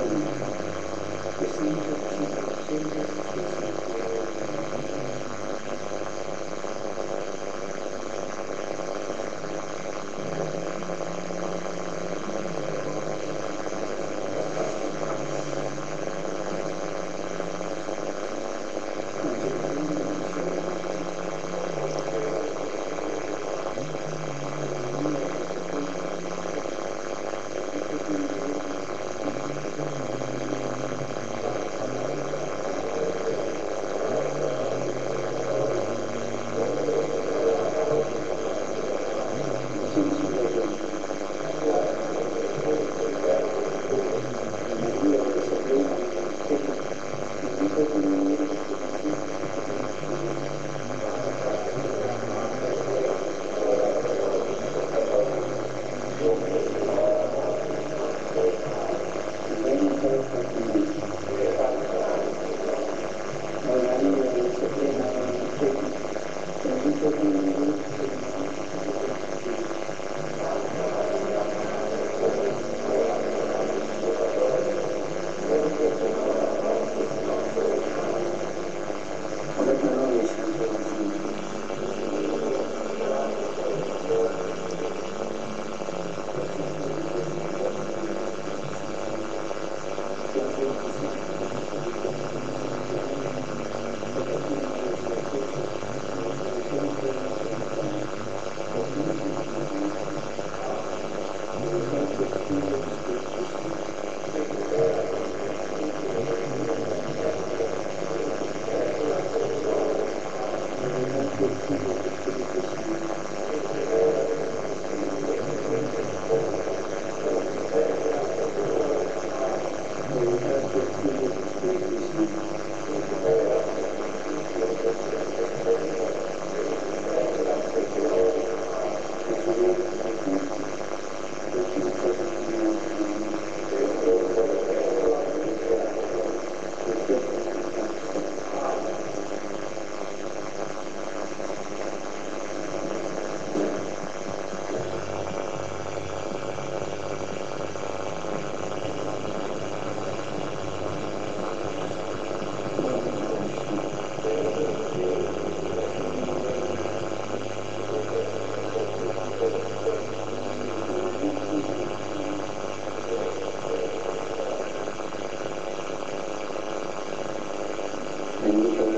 Thank you. はい。Thank you.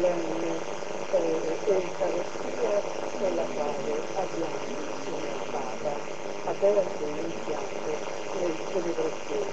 Solenne eh, Eucaristia nella quale abbiamo insieme al Papa aperto e iniziato le celebrazioni